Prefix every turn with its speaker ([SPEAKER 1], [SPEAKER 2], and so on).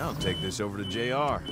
[SPEAKER 1] I'll take this over to JR.